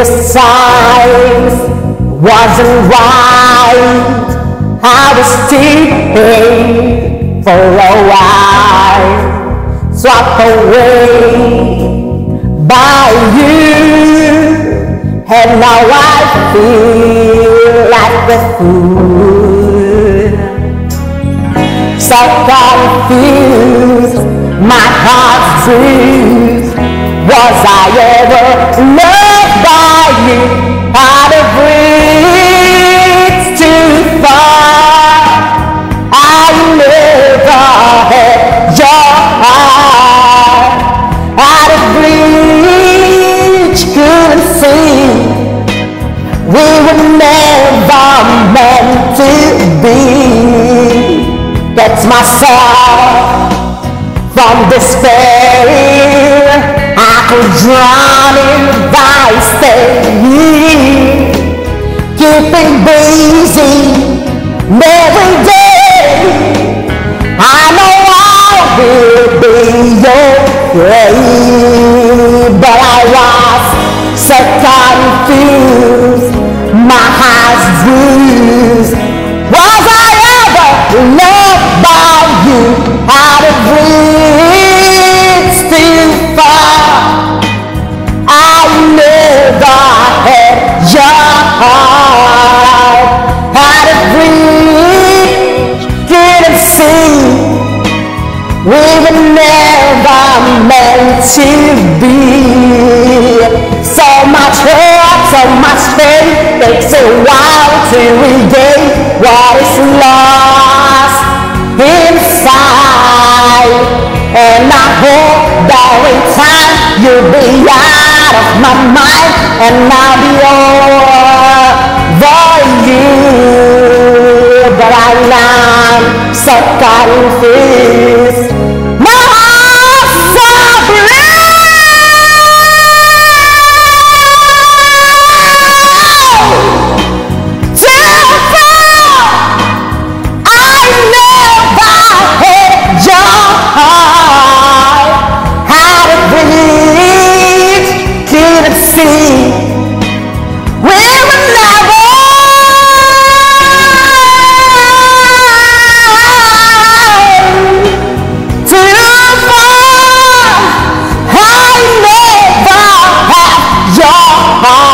the signs wasn't right. I was staying for a while, swept away by you, and now I feel like a fool. So confused, my heart's bruised. Was I ever loved by you? Out of reach too far. I never had your heart. Out of reach, couldn't see. We were never meant to be. That's my song from despair. I could drown in thy Keeping busy every day. I know I will be your okay, meant to be. So much hurt, so much pain. Takes a while to regain what is lost inside. And I hope that in time you'll be out of my mind, and I'll be over you. But I'm so confused. heart.